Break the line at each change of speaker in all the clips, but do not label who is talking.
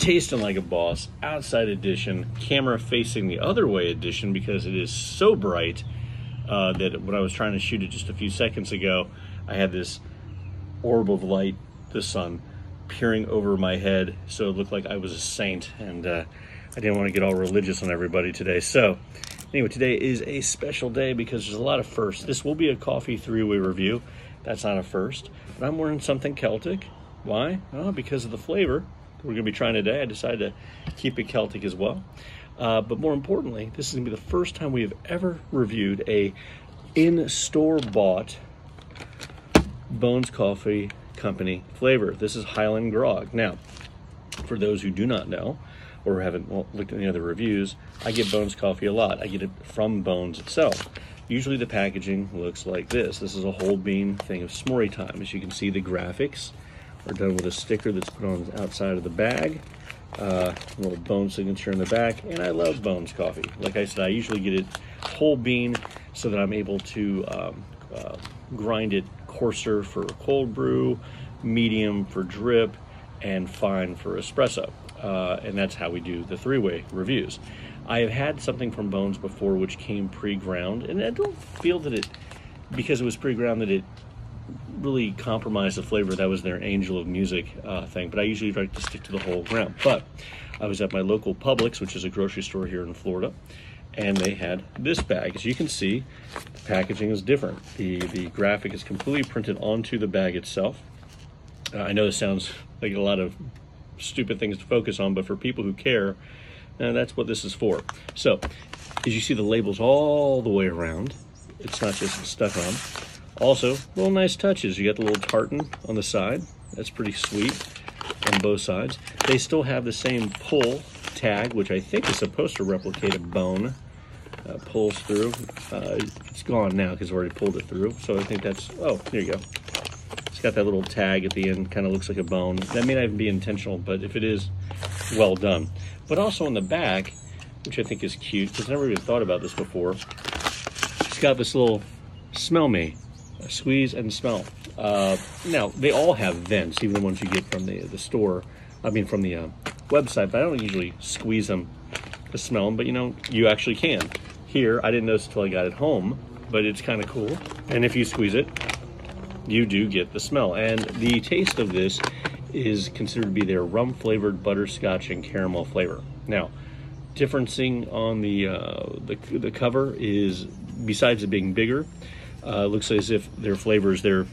Tasting Like a Boss Outside Edition, camera facing the other way edition because it is so bright uh, that when I was trying to shoot it just a few seconds ago, I had this orb of light, the sun, peering over my head, so it looked like I was a saint, and uh, I didn't want to get all religious on everybody today. So, anyway, today is a special day because there's a lot of firsts. This will be a coffee three-way review. That's not a first, but I'm wearing something Celtic. Why? Oh, because of the flavor we're going to be trying today. I decided to keep it Celtic as well. Uh, but more importantly, this is going to be the first time we have ever reviewed a in-store bought Bones Coffee Company flavor. This is Highland Grog. Now, for those who do not know or haven't looked at any other reviews, I get Bones Coffee a lot. I get it from Bones itself. Usually the packaging looks like this. This is a whole bean thing of s'morey time. As you can see, the graphics are done with a sticker that's put on the outside of the bag. Uh, a little bone signature in the back, and I love Bones coffee. Like I said, I usually get it whole bean so that I'm able to um, uh, grind it coarser for cold brew, medium for drip, and fine for espresso. Uh, and that's how we do the three-way reviews. I have had something from Bones before which came pre-ground, and I don't feel that it, because it was pre-ground, that it really compromise the flavor. That was their Angel of Music uh, thing, but I usually like to stick to the whole ground. But I was at my local Publix, which is a grocery store here in Florida, and they had this bag. As you can see, the packaging is different. The, the graphic is completely printed onto the bag itself. Uh, I know this sounds like a lot of stupid things to focus on, but for people who care, uh, that's what this is for. So, as you see the labels all the way around, it's not just stuck on. Also, little nice touches. You got the little tartan on the side. That's pretty sweet on both sides. They still have the same pull tag, which I think is supposed to replicate a bone. Uh, pulls through. Uh, it's gone now because I already pulled it through. So I think that's, oh, there you go. It's got that little tag at the end, kind of looks like a bone. That may not even be intentional, but if it is, well done. But also on the back, which I think is cute, because I never even thought about this before, it's got this little smell me squeeze and smell. Uh, now, they all have vents, even the ones you get from the, the store, I mean from the uh, website, but I don't usually squeeze them to smell them, but you know, you actually can. Here, I didn't notice until I got it home, but it's kind of cool. And if you squeeze it, you do get the smell. And the taste of this is considered to be their rum flavored butterscotch and caramel flavor. Now, differencing on the, uh, the, the cover is, besides it being bigger, uh, looks as if their flavors, they're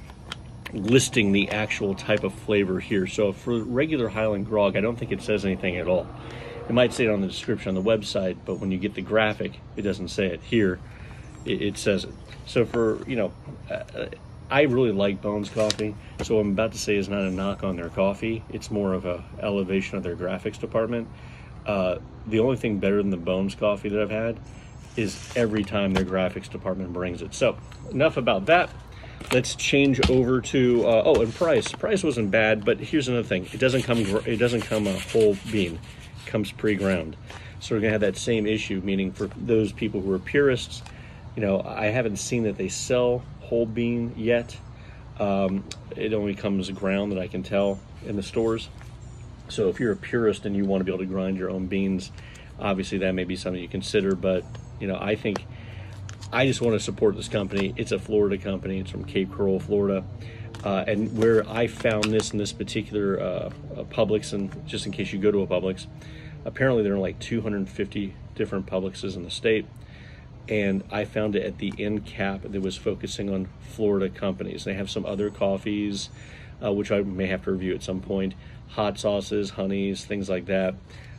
listing the actual type of flavor here. So for regular Highland Grog, I don't think it says anything at all. It might say it on the description on the website, but when you get the graphic, it doesn't say it. Here, it, it says it. So for, you know, uh, I really like Bones Coffee, so what I'm about to say is not a knock on their coffee. It's more of a elevation of their graphics department. Uh, the only thing better than the Bones Coffee that I've had is every time their graphics department brings it. So enough about that. Let's change over to uh, oh, and price. Price wasn't bad, but here's another thing. It doesn't come it doesn't come a whole bean. It comes pre-ground. So we're gonna have that same issue. Meaning for those people who are purists, you know, I haven't seen that they sell whole bean yet. Um, it only comes ground that I can tell in the stores. So if you're a purist and you want to be able to grind your own beans, obviously that may be something you consider. But you know, I think I just want to support this company. It's a Florida company. It's from Cape Coral, Florida. Uh, and where I found this in this particular uh, Publix, and just in case you go to a Publix, apparently there are like 250 different Publixes in the state. And I found it at the end cap that was focusing on Florida companies. They have some other coffees, uh, which I may have to review at some point, hot sauces, honeys, things like that.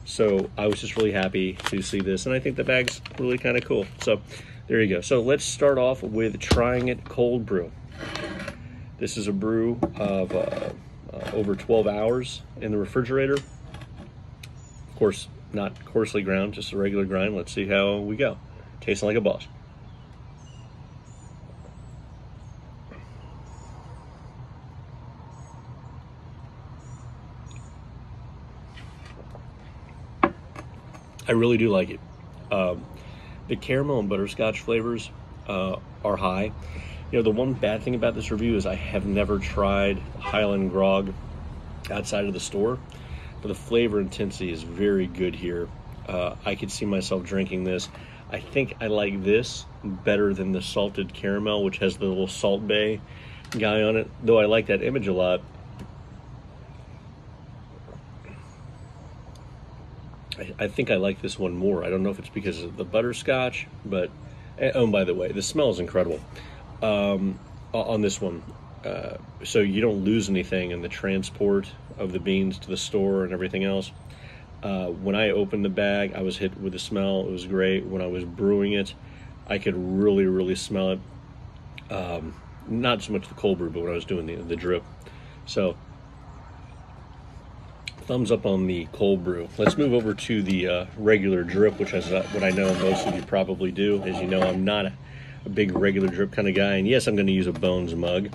So I was just really happy to see this, and I think the bag's really kind of cool. So there you go. So let's start off with trying it cold brew. This is a brew of uh, uh, over 12 hours in the refrigerator. Of course, not coarsely ground, just a regular grind. Let's see how we go. Tasting like a boss. I really do like it. Um, the caramel and butterscotch flavors uh, are high. You know, the one bad thing about this review is I have never tried Highland Grog outside of the store. but the flavor intensity is very good here. Uh, I could see myself drinking this. I think I like this better than the salted caramel, which has the little Salt Bae guy on it. Though I like that image a lot. I, I think I like this one more. I don't know if it's because of the butterscotch, but oh, by the way, the smell is incredible um, on this one. Uh, so you don't lose anything in the transport of the beans to the store and everything else. Uh, when I opened the bag, I was hit with the smell. It was great. When I was brewing it, I could really, really smell it. Um, not so much the cold brew, but when I was doing the, the drip. So, thumbs up on the cold brew. Let's move over to the uh, regular drip, which is uh, what I know most of you probably do. As you know, I'm not a, a big regular drip kind of guy. And yes, I'm going to use a Bones mug.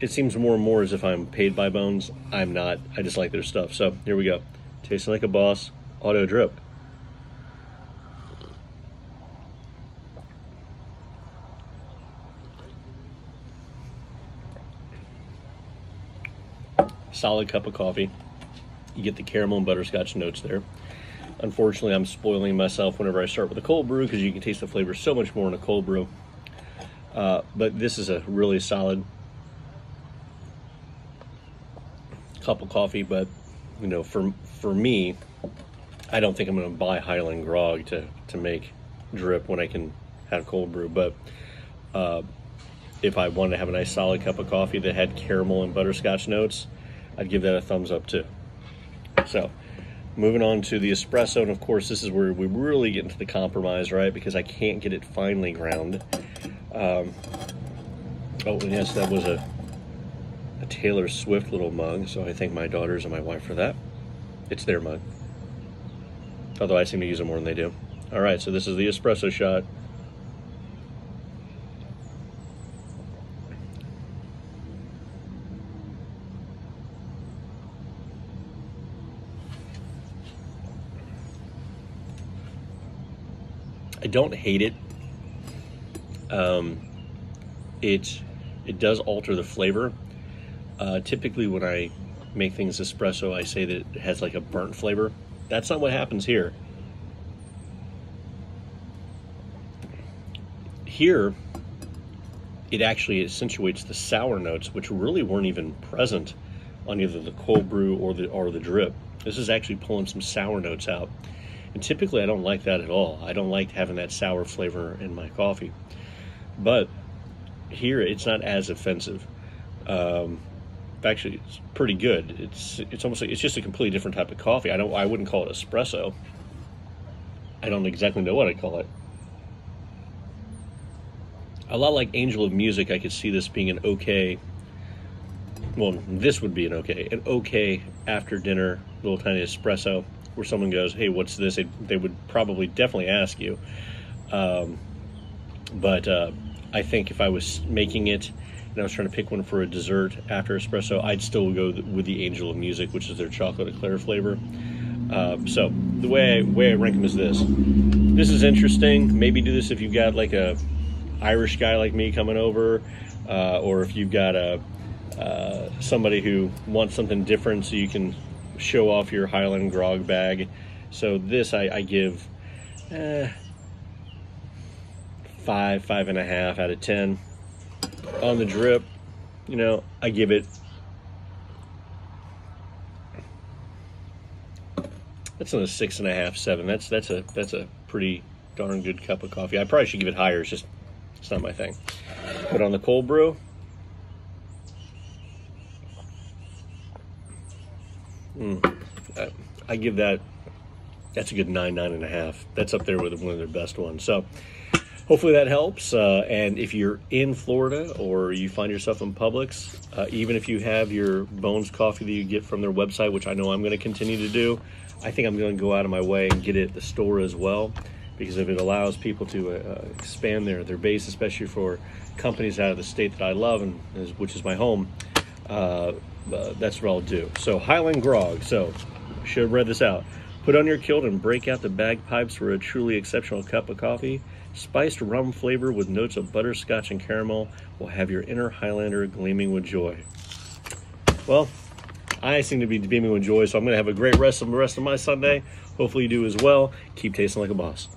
It seems more and more as if I'm paid by Bones. I'm not. I just like their stuff. So, here we go. Tasting like a boss, auto drip. Solid cup of coffee. You get the caramel and butterscotch notes there. Unfortunately, I'm spoiling myself whenever I start with a cold brew because you can taste the flavor so much more in a cold brew. Uh, but this is a really solid cup of coffee, but you know, for for me, I don't think I'm going to buy Highland Grog to to make drip when I can have cold brew. But uh, if I wanted to have a nice solid cup of coffee that had caramel and butterscotch notes, I'd give that a thumbs up too. So, moving on to the espresso, and of course, this is where we really get into the compromise, right? Because I can't get it finely ground. Um, oh, and yes, that was a a Taylor Swift little mug, so I thank my daughters and my wife for that. It's their mug. Although I seem to use them more than they do. All right, so this is the espresso shot. I don't hate it. Um, it it does alter the flavor. Uh, typically, when I make things espresso, I say that it has like a burnt flavor. That's not what happens here. Here, it actually accentuates the sour notes, which really weren't even present on either the cold brew or the or the drip. This is actually pulling some sour notes out. And typically, I don't like that at all. I don't like having that sour flavor in my coffee. But here, it's not as offensive. Um, actually it's pretty good. It's it's almost like it's just a completely different type of coffee. I don't I wouldn't call it espresso. I don't exactly know what I call it. A lot like Angel of Music, I could see this being an okay. Well, this would be an okay, an okay after dinner little tiny espresso where someone goes, "Hey, what's this?" They, they would probably definitely ask you. Um, but uh, I think if I was making it and I was trying to pick one for a dessert after espresso, I'd still go with the Angel of Music, which is their chocolate eclair flavor. Uh, so the way I, way I rank them is this. This is interesting. Maybe do this if you've got like a Irish guy like me coming over, uh, or if you've got a uh, somebody who wants something different so you can show off your Highland grog bag. So this I, I give eh, five, five and a half out of ten on the drip, you know, I give it. That's on a six and a half, seven. That's that's a that's a pretty darn good cup of coffee. I probably should give it higher. It's just it's not my thing. But on the cold brew, I, I give that. That's a good nine, nine and a half. That's up there with one of their best ones. So hopefully that helps. Uh, and if you're in Florida or you find yourself in Publix, uh, even if you have your Bones coffee that you get from their website, which I know I'm going to continue to do, I think I'm going to go out of my way and get it at the store as well. Because if it allows people to uh, expand their, their base, especially for companies out of the state that I love, and which is my home, uh, uh, that's what I'll do. So Highland Grog. So should have read this out. Put on your kilt and break out the bagpipes for a truly exceptional cup of coffee. Spiced rum flavor with notes of butterscotch and caramel will have your inner Highlander gleaming with joy. Well, I seem to be beaming with joy, so I'm going to have a great rest of the rest of my Sunday. Hopefully, you do as well. Keep tasting like a boss.